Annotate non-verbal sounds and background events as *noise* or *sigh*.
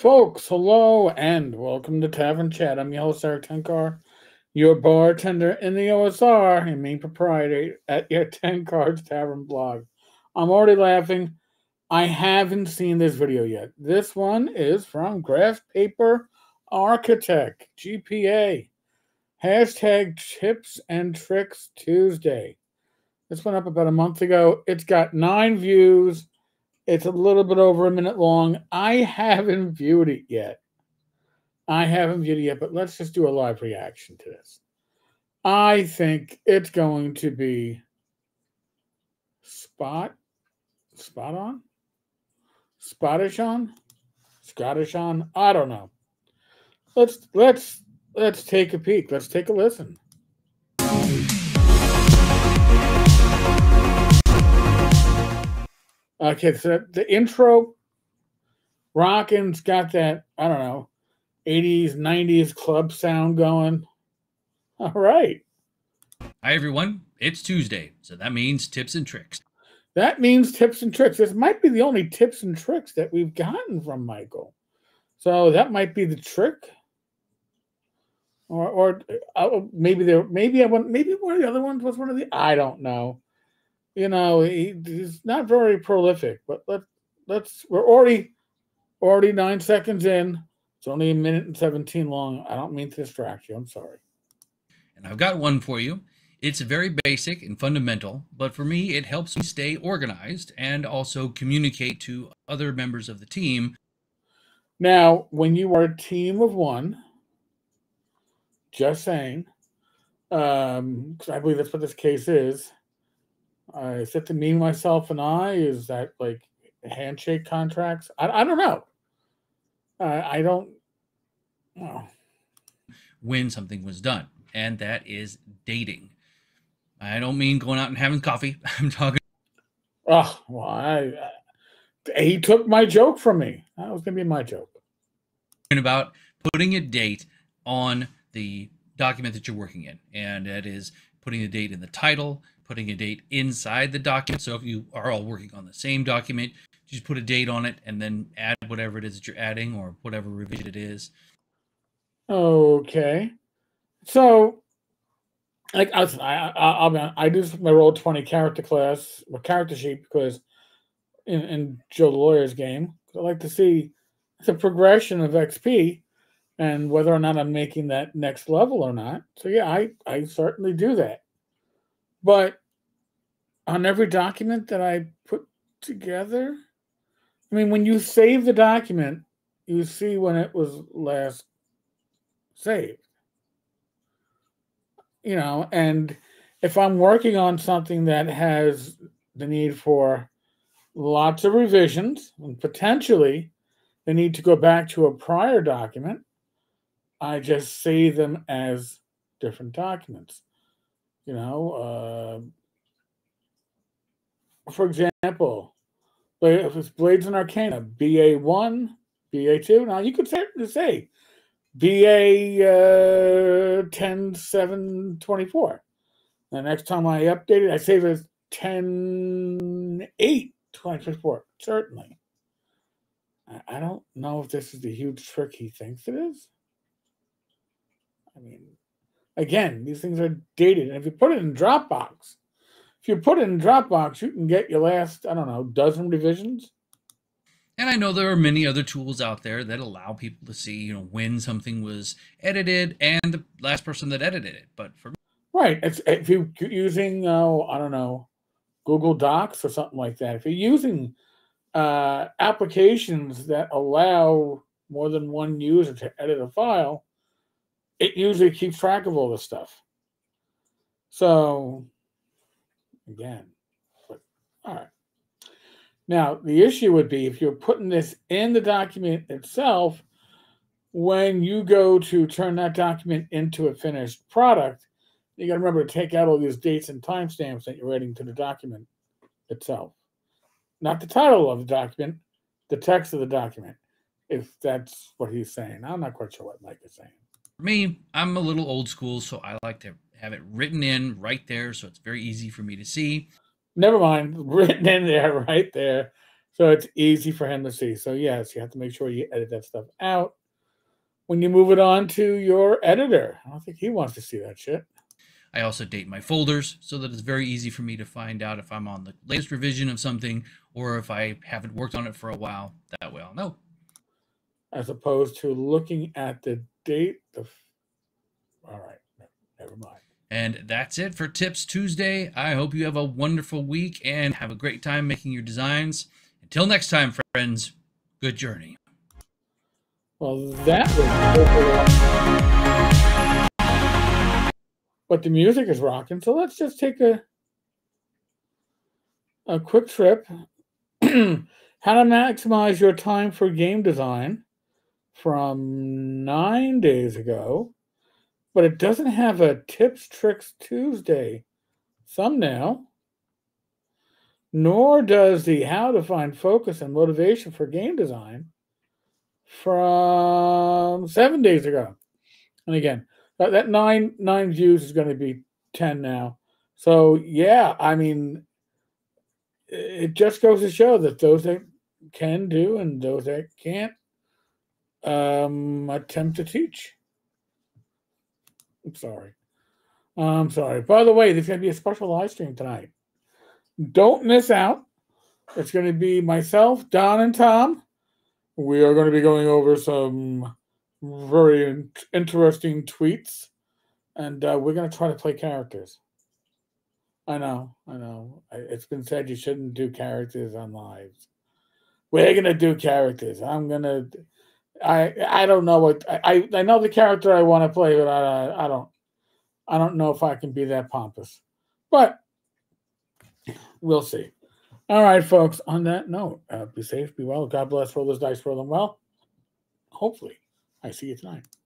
Folks, hello and welcome to Tavern Chat. I'm your host, Eric Tenkar, your bartender in the OSR and main proprietor at your *laughs* Tenkar's Tavern blog. I'm already laughing. I haven't seen this video yet. This one is from Graph Paper Architect, GPA. Hashtag Tips and Tricks Tuesday. This went up about a month ago. It's got nine views it's a little bit over a minute long. I haven't viewed it yet. I haven't viewed it yet, but let's just do a live reaction to this. I think it's going to be spot spot on spottish on scottish on i don't know let's let's let's take a peek let's take a listen Okay, so the intro, Rockin's got that, I don't know, 80s, 90s club sound going. *laughs* All right. Hi, everyone. It's Tuesday, so that means tips and tricks. That means tips and tricks. This might be the only tips and tricks that we've gotten from Michael. So that might be the trick. Or, or uh, maybe there, maybe I want, maybe one of the other ones was one of the, I don't know you know, he, he's not very prolific, but let let's we're already already nine seconds in. It's only a minute and 17 long. I don't mean to distract you. I'm sorry. And I've got one for you. It's very basic and fundamental, but for me, it helps me stay organized and also communicate to other members of the team. Now, when you are a team of one, just saying, um, because I believe that's what this case is, uh, is it to me, myself, and I? Is that like handshake contracts? I, I don't know. Uh, I don't. know. When something was done, and that is dating. I don't mean going out and having coffee. *laughs* I'm talking. Oh well, I, he took my joke from me. That was gonna be my joke. About putting a date on the document that you're working in, and that is putting the date in the title, putting a date inside the document. So if you are all working on the same document, just put a date on it and then add whatever it is that you're adding or whatever revision it is. Okay. So, like I, I, I, I do my Roll20 character class or character sheet because in, in Joe the lawyer's game, I like to see the progression of XP and whether or not I'm making that next level or not. So yeah, I I certainly do that. But on every document that I put together, I mean, when you save the document, you see when it was last saved. You know, and if I'm working on something that has the need for lots of revisions and potentially the need to go back to a prior document, I just save them as different documents you know, uh, for example, if it's Blades and Arcana, BA1, BA2, now you could certainly say BA uh, 10, 7, 24. The next time I update it, I save it as 10, 8, 2024, certainly. I don't know if this is the huge trick he thinks it is. I mean, Again, these things are dated. And if you put it in Dropbox, if you put it in Dropbox, you can get your last, I don't know, dozen revisions. And I know there are many other tools out there that allow people to see, you know, when something was edited and the last person that edited it. But for me, right, it's, if you're using, uh, I don't know, Google Docs or something like that, if you're using uh, applications that allow more than one user to edit a file, it usually keeps track of all this stuff. So, again, but, all right. Now, the issue would be if you're putting this in the document itself, when you go to turn that document into a finished product, you got to remember to take out all these dates and timestamps that you're adding to the document itself. Not the title of the document, the text of the document, if that's what he's saying. I'm not quite sure what Mike is saying. For me, I'm a little old school, so I like to have it written in right there so it's very easy for me to see. Never mind, *laughs* written in there right there. So it's easy for him to see. So yes, you have to make sure you edit that stuff out. When you move it on to your editor, I don't think he wants to see that shit. I also date my folders so that it's very easy for me to find out if I'm on the latest revision of something or if I haven't worked on it for a while. That way I'll know. As opposed to looking at the date. The all right, never mind. And that's it for Tips Tuesday. I hope you have a wonderful week and have a great time making your designs. Until next time, friends, good journey. Well, that was but the music is rocking. So let's just take a a quick trip. *clears throat* How to maximize your time for game design from nine days ago but it doesn't have a Tips Tricks Tuesday thumbnail, nor does the How to Find Focus and Motivation for Game Design from seven days ago. And again, that, that nine nine views is going to be ten now. So yeah, I mean, it just goes to show that those that can do and those that can't um, attempt to teach. I'm sorry. I'm sorry. By the way, there's going to be a special live stream tonight. Don't miss out. It's going to be myself, Don, and Tom. We are going to be going over some very interesting tweets, and uh, we're going to try to play characters. I know, I know. It's been said you shouldn't do characters on lives. We're going to do characters. I'm going to I I don't know what I I know the character I want to play, but I I don't I don't know if I can be that pompous. But we'll see. All right, folks. On that note, uh, be safe, be well. God bless. Roll those dice, roll them well. Hopefully, I see you tonight.